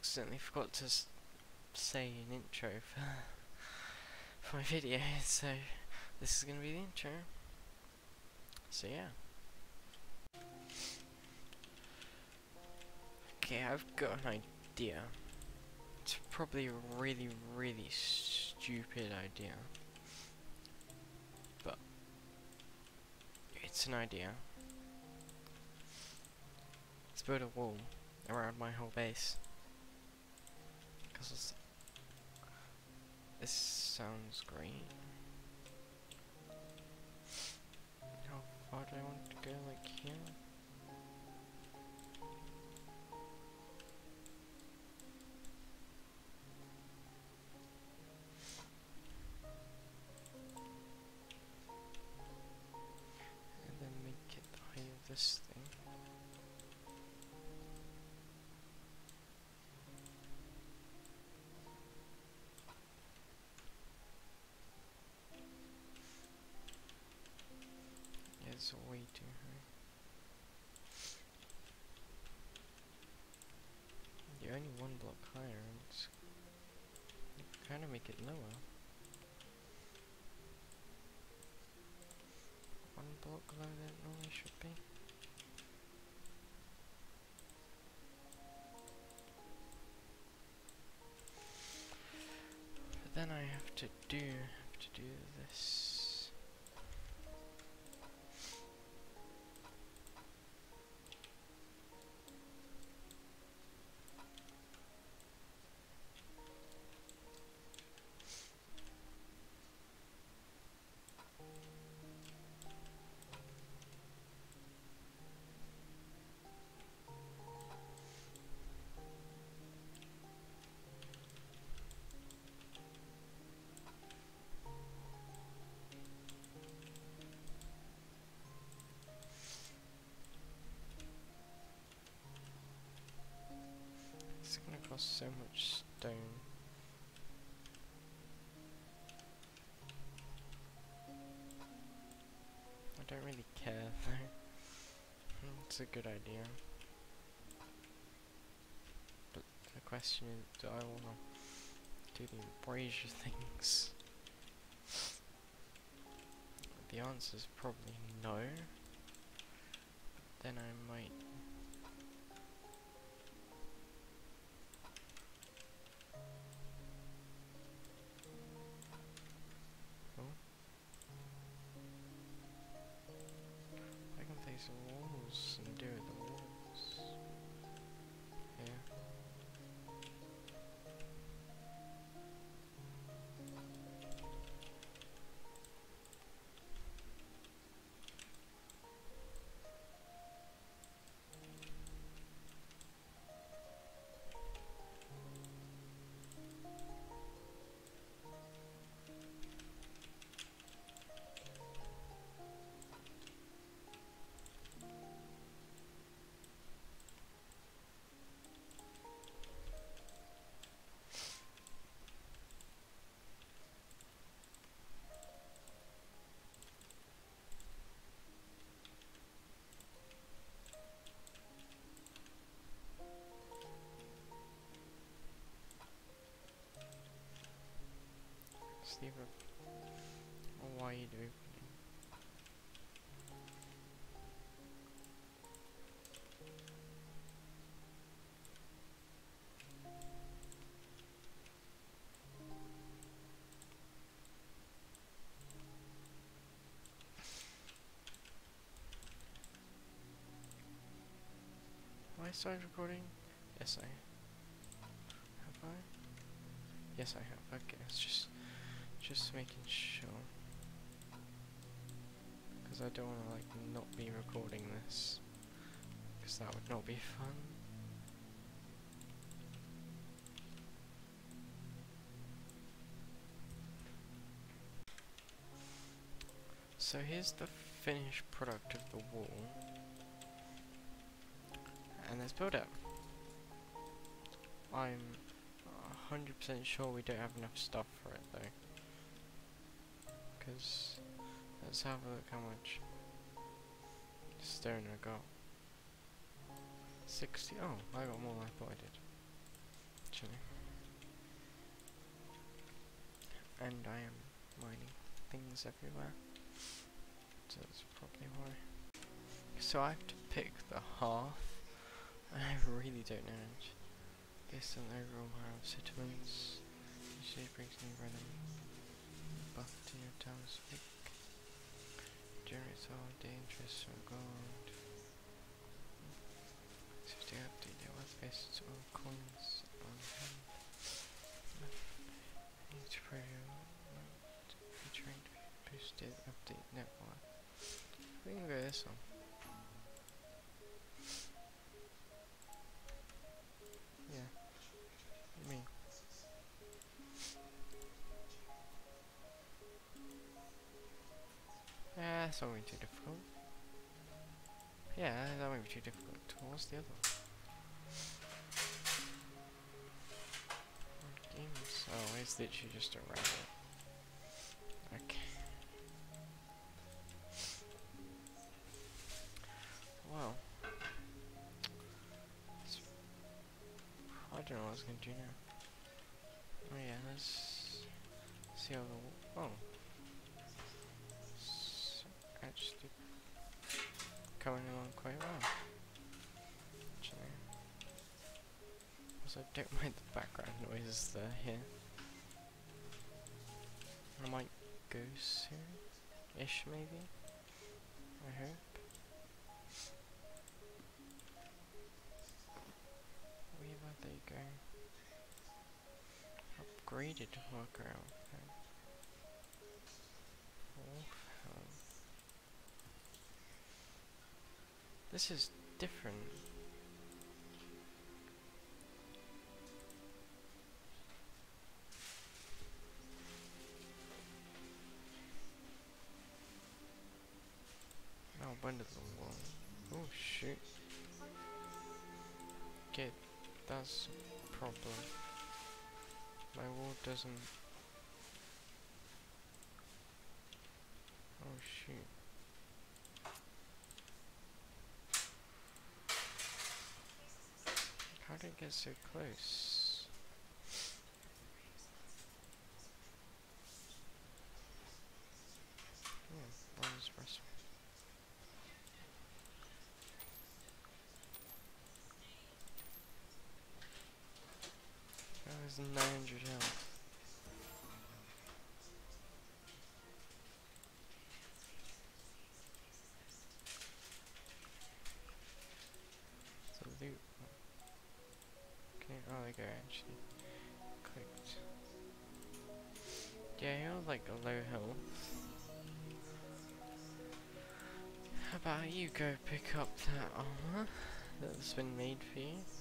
accidentally forgot to say an intro for, for my video, so this is going to be the intro. So yeah. Okay, I've got an idea. It's probably a really, really stupid idea. But it's an idea. Let's build a wall around my whole base. Because this sounds great. How far do I want to go? Like here? Block higher, and kind of make it lower. One block lower than it normally should be. But then I have to do It's so much stone. I don't really care though. It's a good idea. But the question is, do I wanna do the embrasure things? The answer is probably no. Then I might Steve, a wide opening. Have I started recording? Yes, I have. I? Yes, I have. Okay, it's just just making sure. Because I don't want to, like, not be recording this. Because that would not be fun. So here's the finished product of the wall. And let's build it. I'm 100% sure we don't have enough stuff for it though because let's have a look how much stone I got. 60. Oh, I got more than I thought I did. actually. And I am mining things everywhere. So that's probably why. So I have to pick the hearth. I really don't know. Based on overall of settlements, usually brings new rhythm. Buff to your town's weak. Generates all dangerous from gold. 50 update your wealth coins on hand. Need to pray featuring boosted update network. We can go this one. That's not really too difficult. Yeah, that won't be too difficult. What's the other one? Games. Oh, it's literally just a rabbit. Okay. Well. I don't know what I was gonna do now. Oh yeah, let's see how the. Oh. Actually coming along quite well. Actually. Also, don't mind the background noises there here. I might go soon. Ish, maybe? I hope. Where are they going? Upgraded worker This is different. When of the wall. Oh shoot. Okay, that's a problem. My wall doesn't. Oh shoot. How did it get so close? That was 900 health. It's a loot. Okay, oh, there you go, actually. Clicked. Yeah, you're like a low health. How about you go pick up that armor that's been made for you?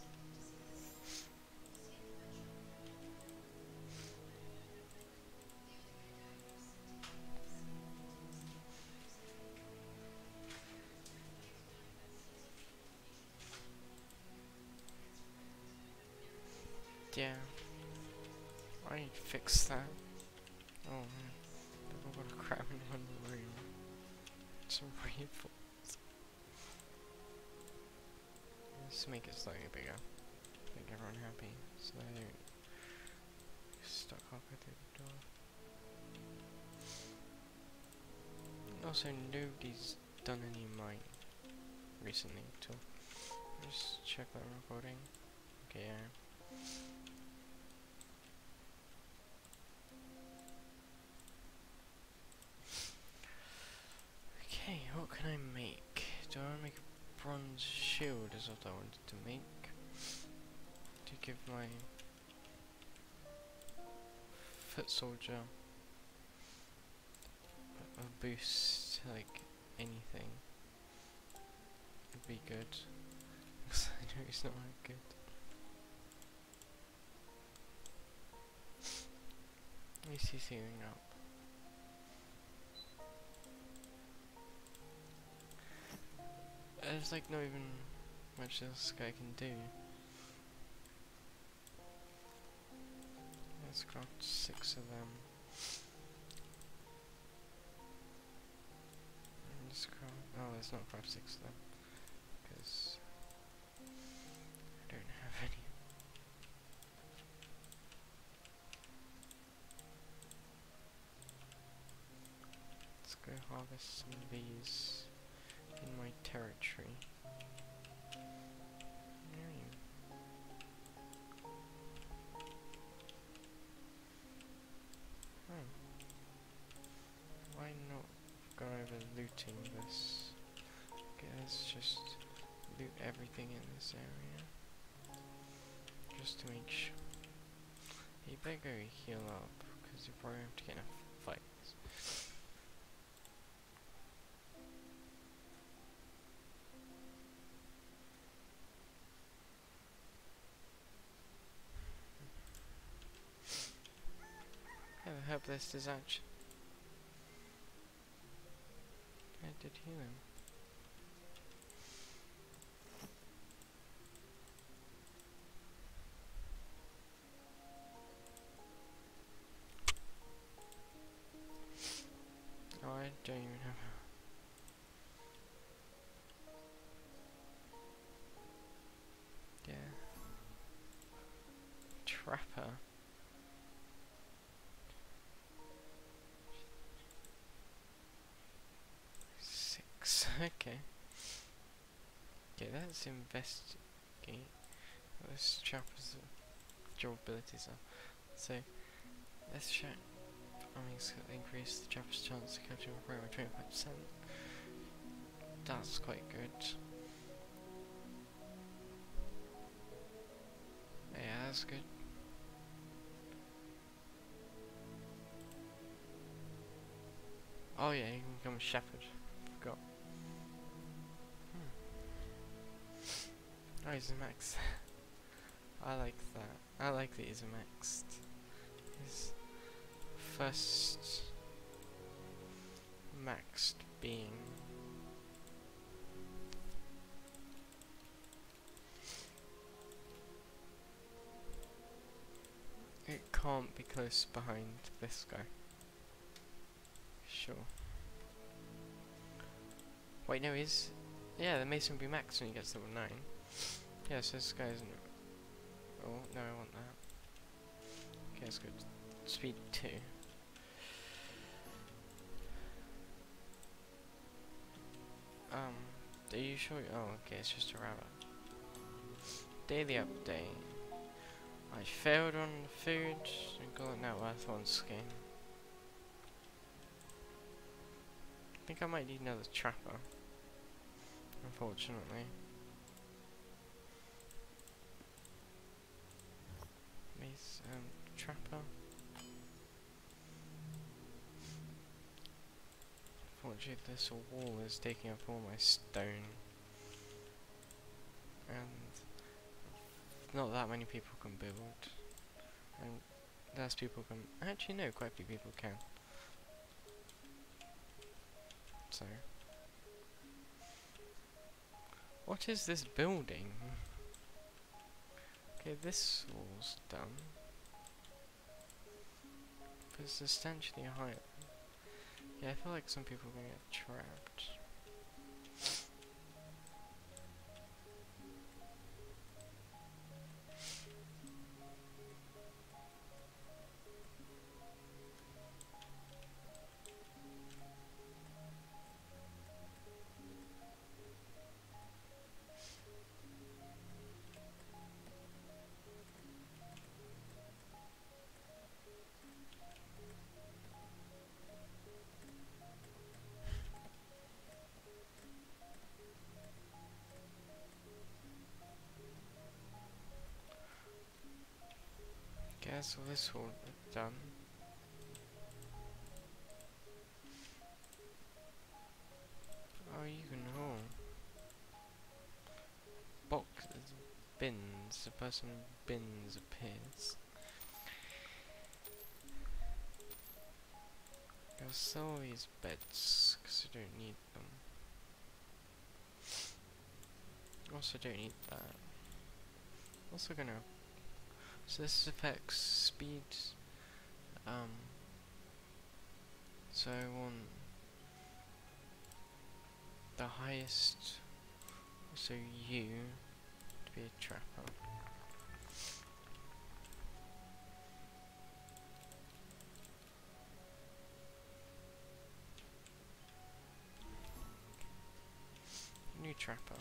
Also, nobody's done any mine recently, so just check that recording. Okay, yeah. Okay, what can I make? Do I want to make a bronze shield is what I wanted to make. To give my foot soldier boost like anything. Would be good. Because I know he's not that good. At least he's healing up. There's like not even much this guy can do. Let's craft six of them. let's not craft six of them. Because I don't have any. Let's go harvest some of these in my territory. Hmm. Why not go over looting this let's just loot everything in this area. Just to make sure. You better heal up, because you probably have to get in a fight. I hope this is actually. I did heal him. Okay. Okay, let's investigate what this trapper's job abilities are. So, let's check. Armings increase the trapper's chance to capture a prey by 25%. That's quite good. Yeah, that's good. Oh yeah, you can become a shepherd. Forgot. Hmm. Oh, he's a max. I like that. I like a maxed. He's first maxed being. It can't be close behind this guy. Sure. Wait, no, he's... Yeah, the Mason will be max when he gets level 9. Yeah, so this guy's isn't... Oh, no, I want that. Okay, that's good. Speed 2. Um, are you sure? Oh, okay, it's just a rabbit. Daily update. I failed on food and got net worth one skin. I think I might need another trapper. Unfortunately. Mace, um, trapper. Unfortunately, this wall is taking up all my stone. And not that many people can build. And less people can... Actually, no, quite a few people can. So... What is this building? Okay, this wall's done. But it's substantially higher. Yeah, I feel like some people are gonna get trapped. Guess this all done. Oh, you can haul. Boxes, bins, the person bins appears. I'll sell these beds, because I don't need them. Also don't need that. Also gonna so this affects speed. Um, so I want the highest, so you, to be a trapper. New trapper.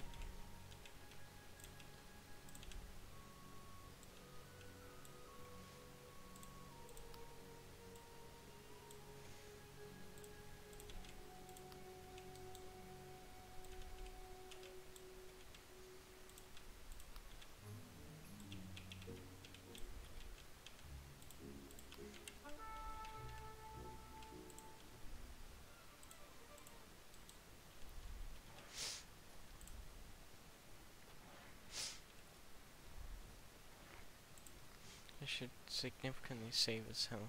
Should significantly save his health.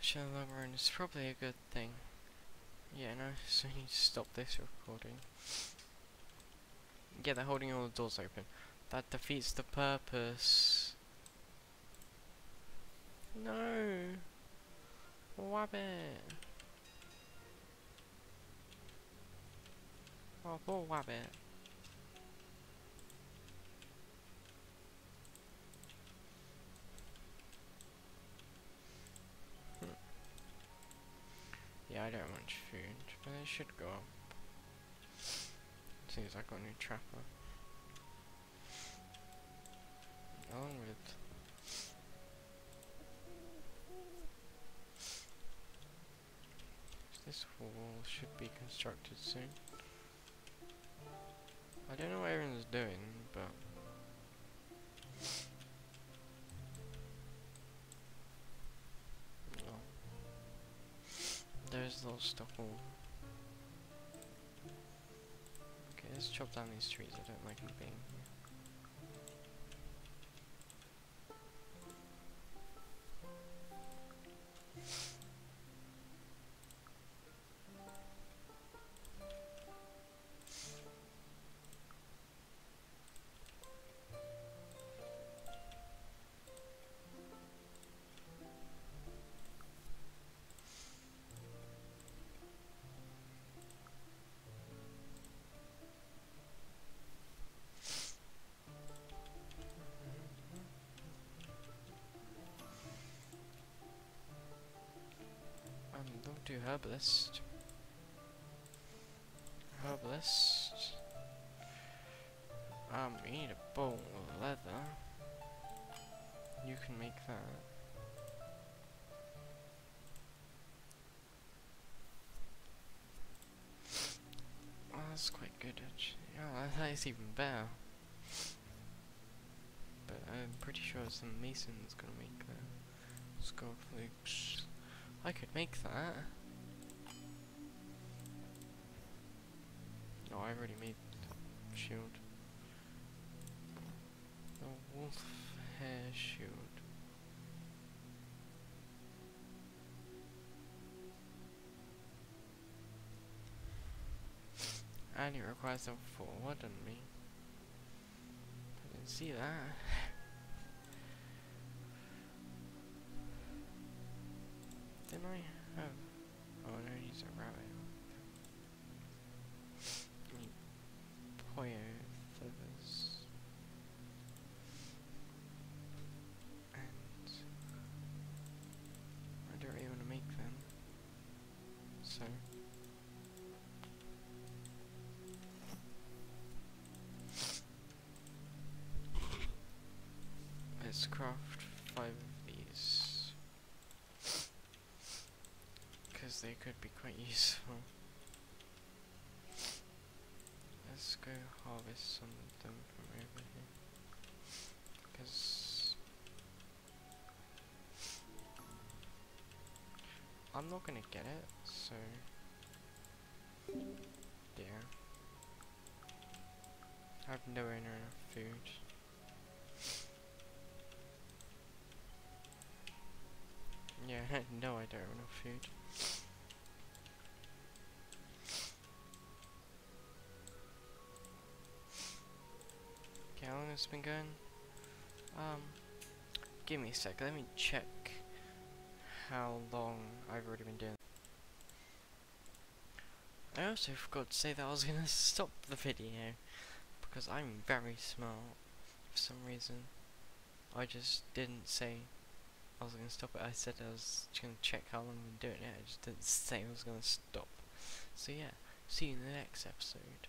Shell run is probably a good thing. Yeah, no, so I need to stop this recording. Yeah, they're holding all the doors open. That defeats the purpose. No! Wabbit! Oh, poor Wabbit. Yeah, I don't much food, but it should go up. Seems I got a new trapper. Along with this wall should be constructed soon. I don't know what everyone's doing, but all. Okay, let's chop down these trees. I don't like them being here. Do herbalist. Herbalist. Um, you need a bowl of leather. You can make that. That's quite good actually. Oh, that is even better. But I'm pretty sure some mason's gonna make that. Skull flukes. I could make that. No, I already made shield. The wolf hair shield. And it requires a forward on me. I didn't see that. Didn't I have? Oh no, he's a rabbit. So let's craft five of these. Because they could be quite useful. Let's go harvest some of them from over here. Because I'm not gonna get it, so yeah. I have nowhere near enough food. Yeah, no, I don't have enough food. Okay, how long has it been going? Um, give me a sec, let me check how long I've already been doing. I also forgot to say that I was gonna stop the video, because I'm very smart, for some reason. I just didn't say I was gonna stop it, I said I was just gonna check how long I'm doing it, I just didn't say I was gonna stop. So yeah, see you in the next episode.